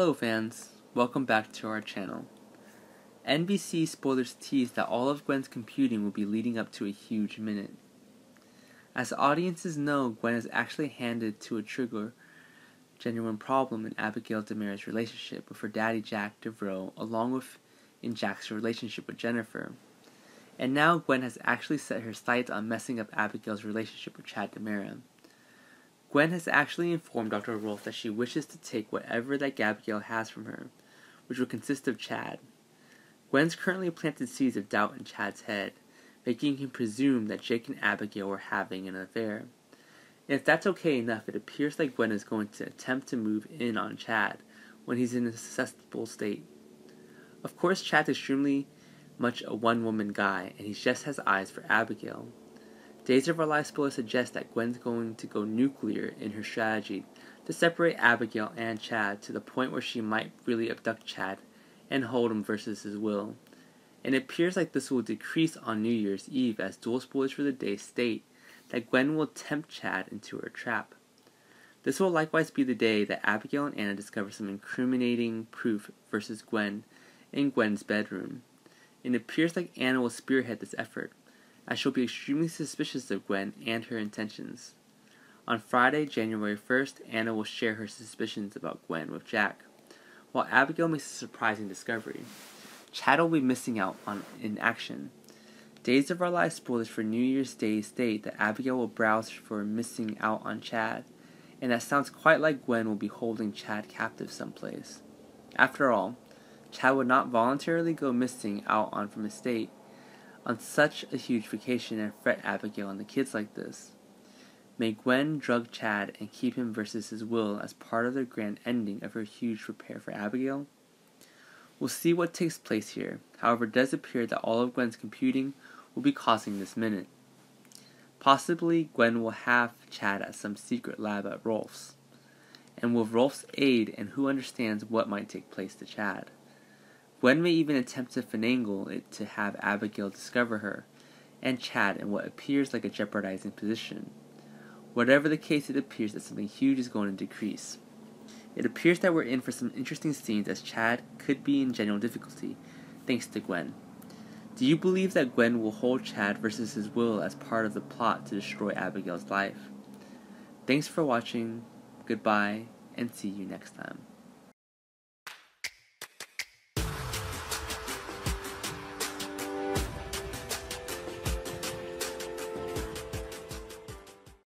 Hello fans, welcome back to our channel. NBC spoilers tease that all of Gwen's computing will be leading up to a huge minute. As audiences know, Gwen is actually handed to a trigger genuine problem in Abigail DiMera's relationship with her daddy Jack Deveraux, along with in Jack's relationship with Jennifer. And now Gwen has actually set her sights on messing up Abigail's relationship with Chad DiMera. Gwen has actually informed Dr. Rolf that she wishes to take whatever that Gabrielle has from her, which will consist of Chad. Gwen's currently planted seeds of doubt in Chad's head, making him presume that Jake and Abigail were having an affair. If that's okay enough, it appears like Gwen is going to attempt to move in on Chad when he's in a susceptible state. Of course, Chad's extremely much a one woman guy, and he just has eyes for Abigail. Days of Our Lives spoilers suggest that Gwen's going to go nuclear in her strategy to separate Abigail and Chad to the point where she might really abduct Chad and hold him versus his will. And it appears like this will decrease on New Year's Eve as DOOL spoilers for the day state that Gwen will tempt Chad into her trap. This will likewise be the day that Abigail and Anna discover some incriminating proof versus Gwen in Gwen's bedroom. It appears like Anna will spearhead this effort, I shall be extremely suspicious of Gwen and her intentions. On Friday, January 1st, Anna will share her suspicions about Gwen with Jack, while Abigail makes a surprising discovery. Chad will be missing out on in action. Days of Our Lives spoilers for New Year's Day state that Abigail will browse for missing out on Chad, and that sounds quite like Gwen will be holding Chad captive someplace. After all, Chad would not voluntarily go missing out on from his state, on such a huge vacation and fret Abigail and the kids like this. May Gwen drug Chad and keep him versus his will as part of the grand ending of her huge repair for Abigail? We'll see what takes place here. However, it does appear that all of Gwen's computing will be causing this minute. Possibly, Gwen will have Chad at some secret lab at Rolf's. And with Rolf's aid and who understands what might take place to Chad. Gwen may even attempt to finagle it to have Abigail discover her and Chad in what appears like a jeopardizing position. Whatever the case, it appears that something huge is going to decrease. It appears that we're in for some interesting scenes as Chad could be in general difficulty, thanks to Gwen. Do you believe that Gwen will hold Chad versus his will as part of the plot to destroy Abigail's life? Thanks for watching, goodbye, and see you next time.